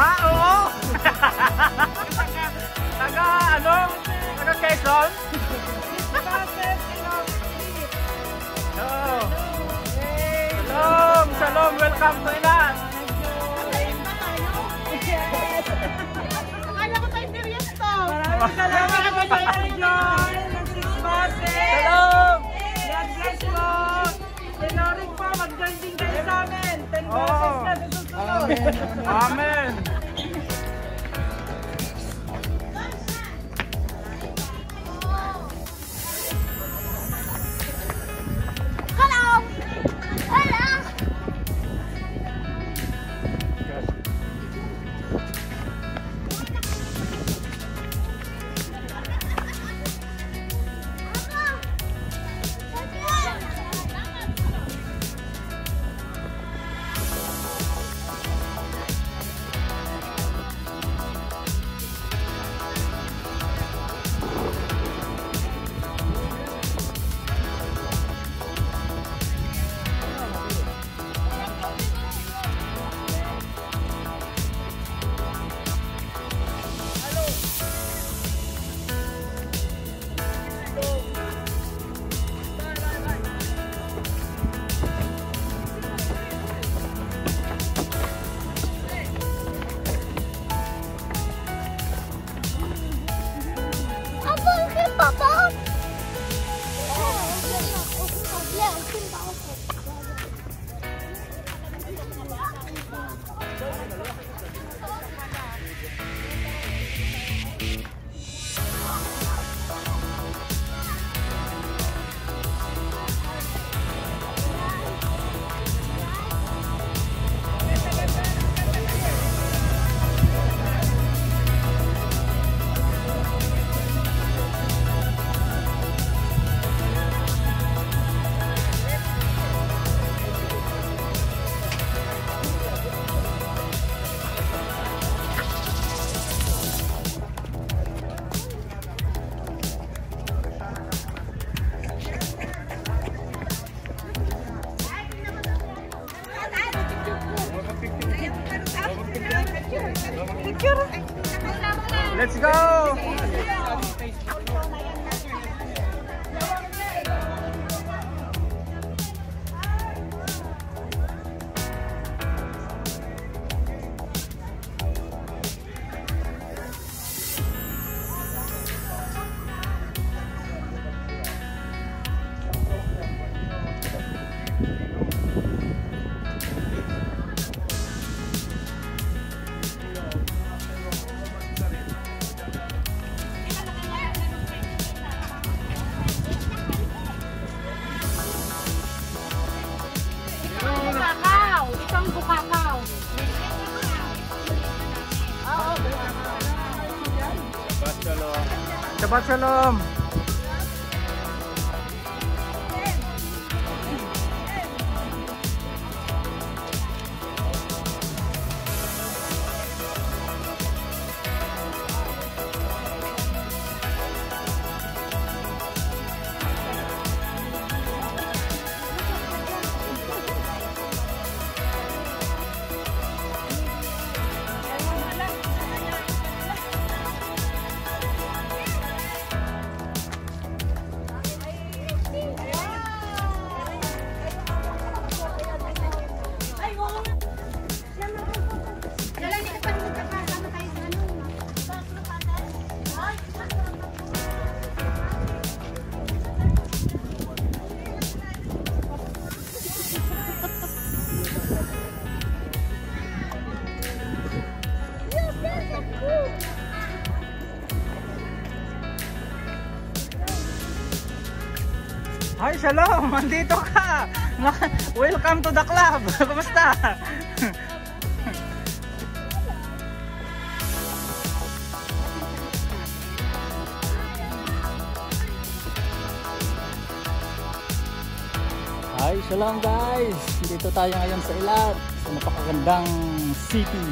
Ah, oo! taga, taga, ano? Taga Quezon? Shalom! Welcome to Ilan! Akala ko tayo serious to. Maraming salamat po sa enjoy ng six. Shalom! God bless po. Tenoring po, mag-join din kayo sa amin. Ten buses na susunod. Amen! Hello! Shabbat Shalom! Hi, Shalom! Andito ka! Welcome to the club! Kumusta? Hi, Shalom guys! Dito tayo ngayon sa Ilat, sa napakagandang city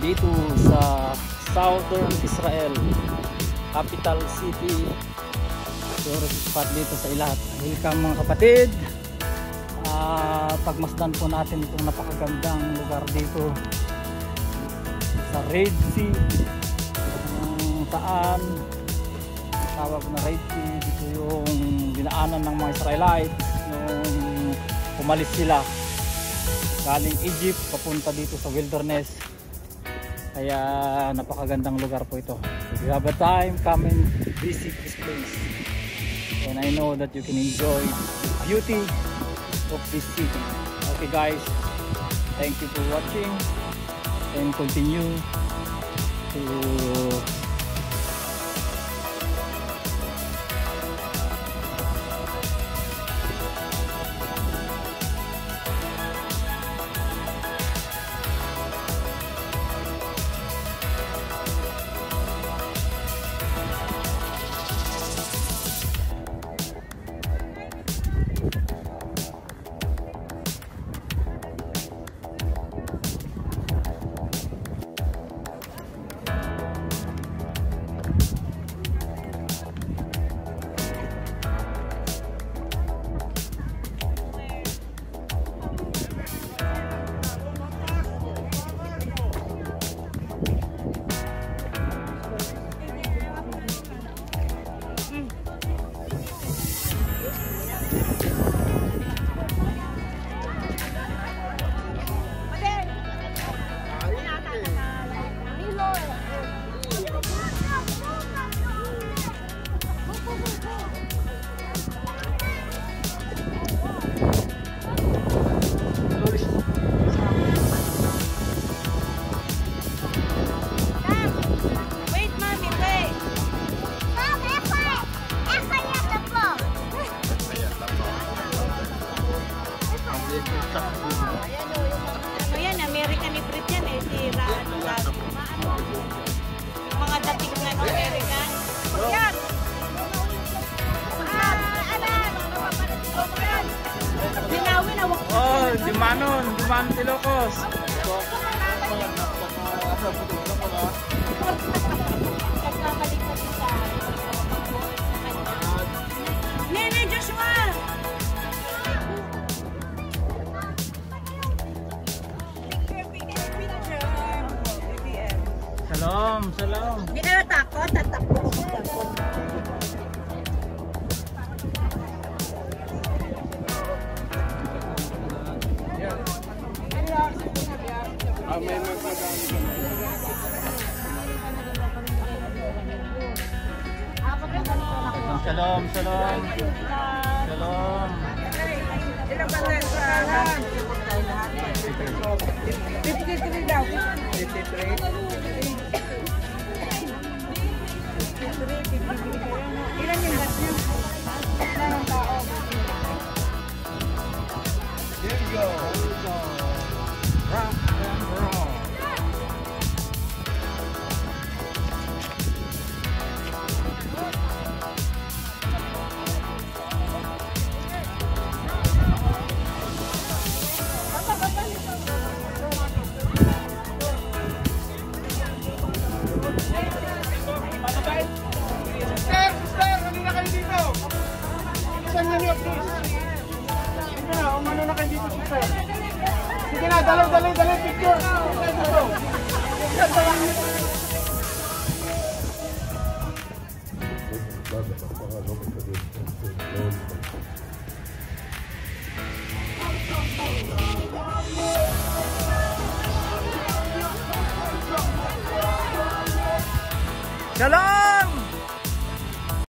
dito sa Southern Israel, capital city tourist spot dito sa Ilat. Welcome mga kapatid. Ah, pagmasdan po natin itong napakagandang lugar dito. sa Red Sea. Kung saan? Tawag na Red Sea. Dito yung dinaanan ng mga Israelites nung umalis sila. Galing Egypt papunta dito sa wilderness. Kaya napakagandang lugar po ito. If you have a time come and visit this place and I know that you can enjoy the beauty of this city. Okay guys thank you for watching and continue to Di manon, di manon Ilocos. Nagkabalik ko sa Nene Joshua! Shalom, shalom. Di kayo takot, tatakot. Takot. Shalom, shalom. Shalom. Ilang ba na sa lahat? 53 daw. 53? Ilan yung gas niyo? Ilan ang tao? Shalom!